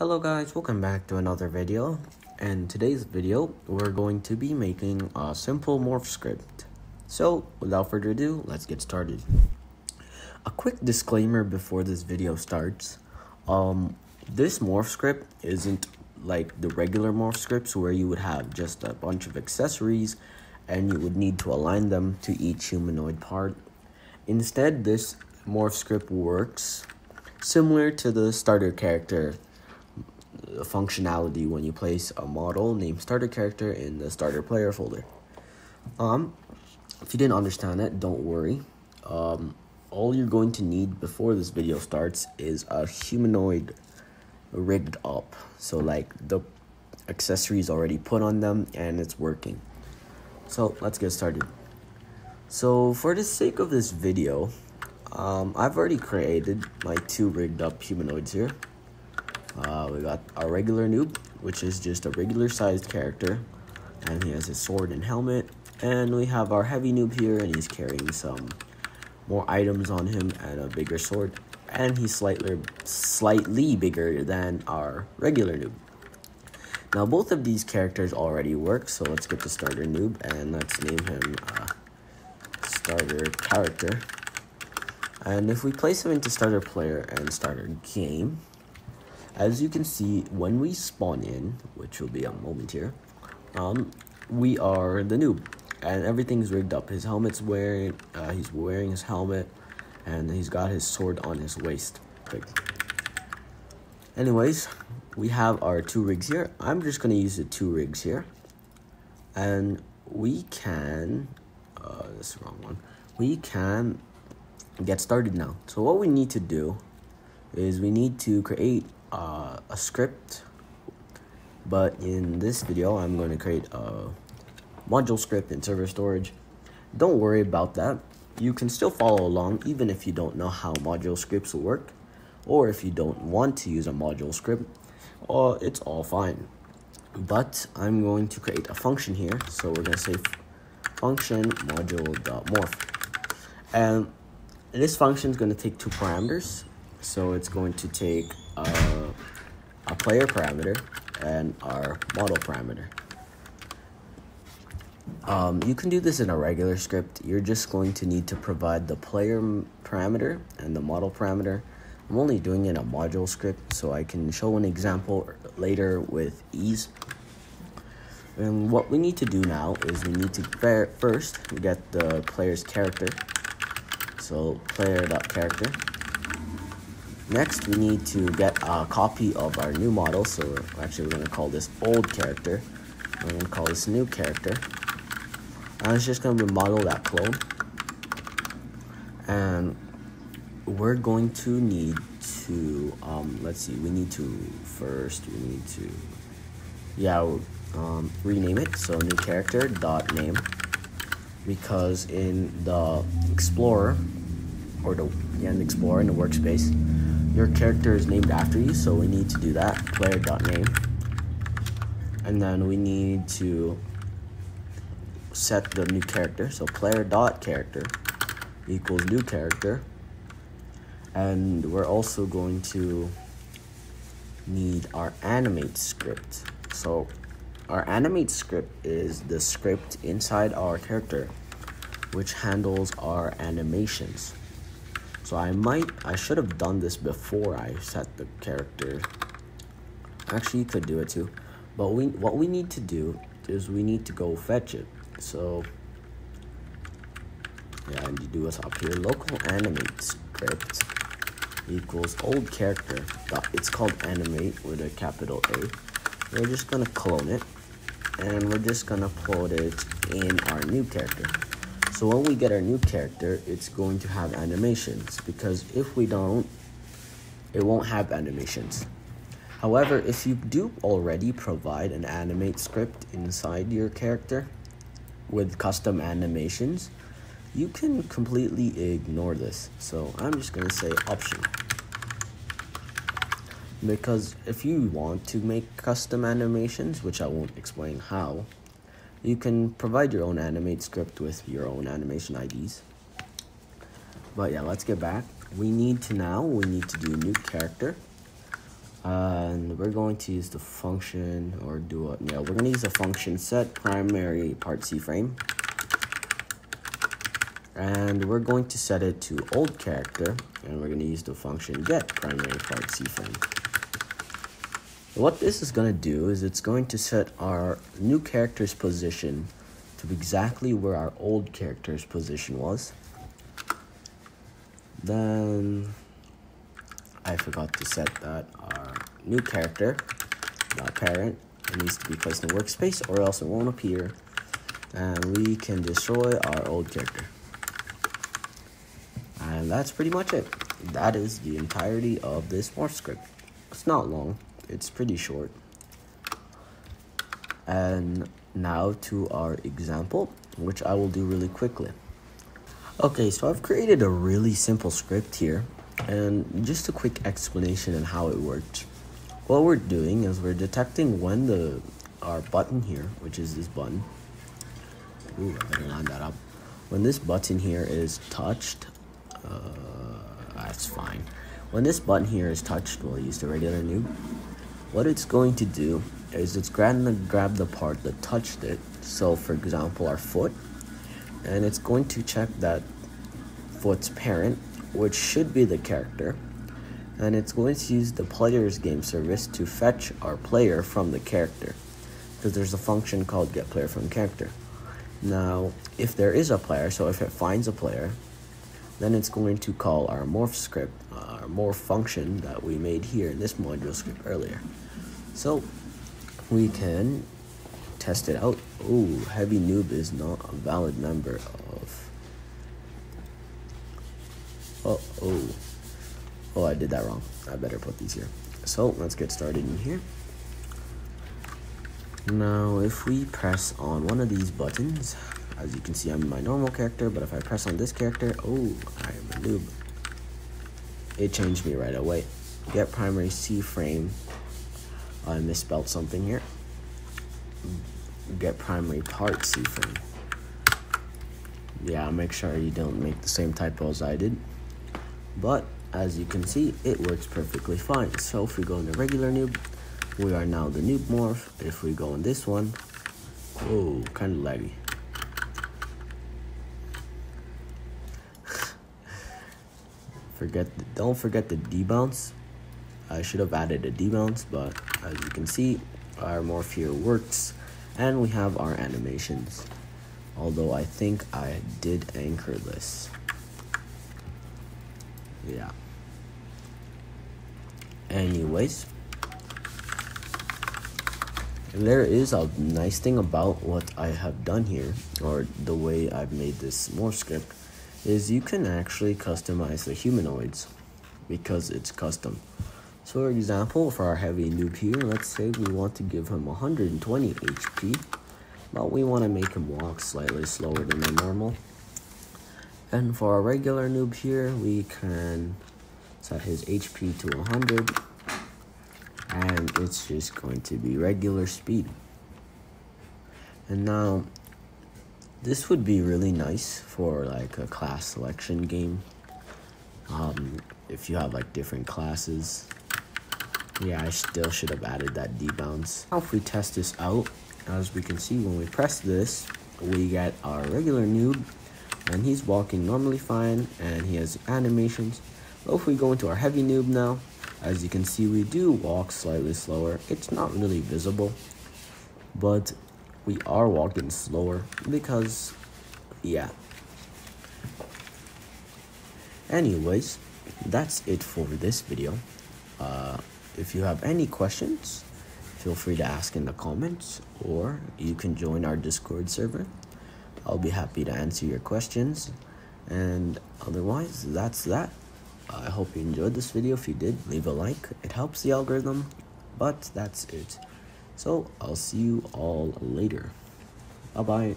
Hello guys, welcome back to another video. And today's video, we're going to be making a simple morph script. So, without further ado, let's get started. A quick disclaimer before this video starts. Um, this morph script isn't like the regular morph scripts where you would have just a bunch of accessories and you would need to align them to each humanoid part. Instead, this morph script works similar to the starter character functionality when you place a model named starter character in the starter player folder. Um, if you didn't understand it, don't worry. Um, all you're going to need before this video starts is a humanoid rigged up. So like the accessories already put on them and it's working. So let's get started. So for the sake of this video, um, I've already created my two rigged up humanoids here. Uh, we got our regular noob, which is just a regular sized character, and he has his sword and helmet. And we have our heavy noob here, and he's carrying some more items on him and a bigger sword. And he's slightly, slightly bigger than our regular noob. Now both of these characters already work, so let's get the starter noob and let's name him uh, starter character. And if we place him into starter player and starter game, as you can see, when we spawn in, which will be a moment here, um, we are the noob, and everything's rigged up. His helmet's wearing, uh, he's wearing his helmet, and he's got his sword on his waist. Anyways, we have our two rigs here. I'm just gonna use the two rigs here, and we can, uh, this wrong one. We can get started now. So what we need to do is we need to create uh, a script. But in this video I'm going to create a module script in server storage. Don't worry about that. You can still follow along even if you don't know how module scripts work or if you don't want to use a module script uh, it's all fine. But I'm going to create a function here. So we're going to say function module.morph and this function is going to take two parameters. So it's going to take uh, player parameter and our model parameter. Um, you can do this in a regular script. You're just going to need to provide the player parameter and the model parameter. I'm only doing it in a module script so I can show an example later with ease. And what we need to do now is we need to first get the player's character. So player.character. Next, we need to get a copy of our new model. So actually, we're going to call this old character. We're going to call this new character. And it's just going to be model that clone. And we're going to need to, um, let's see, we need to first, we need to, yeah, um, rename it. So new character dot name. Because in the Explorer, or the, yeah, Explorer, in the workspace, your character is named after you, so we need to do that, player.name. And then we need to set the new character, so player.character equals new character. And we're also going to need our animate script. So our animate script is the script inside our character which handles our animations. So I might, I should have done this before I set the character. Actually, you could do it too. But we, what we need to do is we need to go fetch it. So, yeah, and you do this up here. Local animate script equals old character. It's called animate with a capital A. We're just gonna clone it, and we're just gonna put it in our new character. So when we get our new character, it's going to have animations because if we don't, it won't have animations. However, if you do already provide an animate script inside your character with custom animations, you can completely ignore this. So I'm just going to say option. Because if you want to make custom animations, which I won't explain how, you can provide your own animate script with your own animation IDs. But yeah, let's get back. We need to now, we need to do new character. and we're going to use the function or do it. Yeah, we're going to use the function set primary part C frame. And we're going to set it to old character and we're going to use the function get primary part C frame. What this is going to do is it's going to set our new character's position to exactly where our old character's position was. Then I forgot to set that our new character, not parent, needs to be placed in the workspace or else it won't appear and we can destroy our old character. And that's pretty much it. That is the entirety of this morph script. It's not long, it's pretty short. And now to our example, which I will do really quickly. Okay, so I've created a really simple script here and just a quick explanation on how it worked. What we're doing is we're detecting when the our button here, which is this button. Ooh, I line that up. When this button here is touched, uh, that's fine. When this button here is touched, we'll use the regular noob. What it's going to do is it's going to grab the part that touched it. So, for example, our foot, and it's going to check that foot's parent which should be the character, and it's going to use the player's game service to fetch our player from the character, because there's a function called get player from character. Now, if there is a player, so if it finds a player, then it's going to call our morph script, our morph function that we made here in this module script earlier. So we can test it out. Oh, heavy noob is not a valid member of Oh, oh. Oh, I did that wrong. I better put these here. So, let's get started in here. Now, if we press on one of these buttons, as you can see, I'm my normal character, but if I press on this character, oh, I am a noob. It changed me right away. Get primary C frame. I misspelled something here. Get primary part C frame. Yeah, make sure you don't make the same typo as I did. But as you can see, it works perfectly fine. So if we go in the regular noob, we are now the noob morph. If we go in this one, oh, kind of laggy. Forget, the, don't forget the debounce. I should have added a debounce, but as you can see, our morph here works, and we have our animations. Although I think I did anchor this yeah anyways there is a nice thing about what I have done here or the way I've made this morph script is you can actually customize the humanoids because it's custom so for example for our heavy noob here let's say we want to give him 120 HP but we want to make him walk slightly slower than the normal and for our regular noob here, we can set his HP to 100. And it's just going to be regular speed. And now, this would be really nice for like a class selection game. Um, if you have like different classes. Yeah, I still should have added that debounce. Now if we test this out, as we can see when we press this, we get our regular noob and he's walking normally fine and he has animations. But if we go into our heavy noob now, as you can see we do walk slightly slower. It's not really visible, but we are walking slower because, yeah. Anyways, that's it for this video. Uh, if you have any questions, feel free to ask in the comments or you can join our Discord server. I'll be happy to answer your questions. And otherwise, that's that. I hope you enjoyed this video. If you did, leave a like. It helps the algorithm. But that's it. So, I'll see you all later. Bye-bye.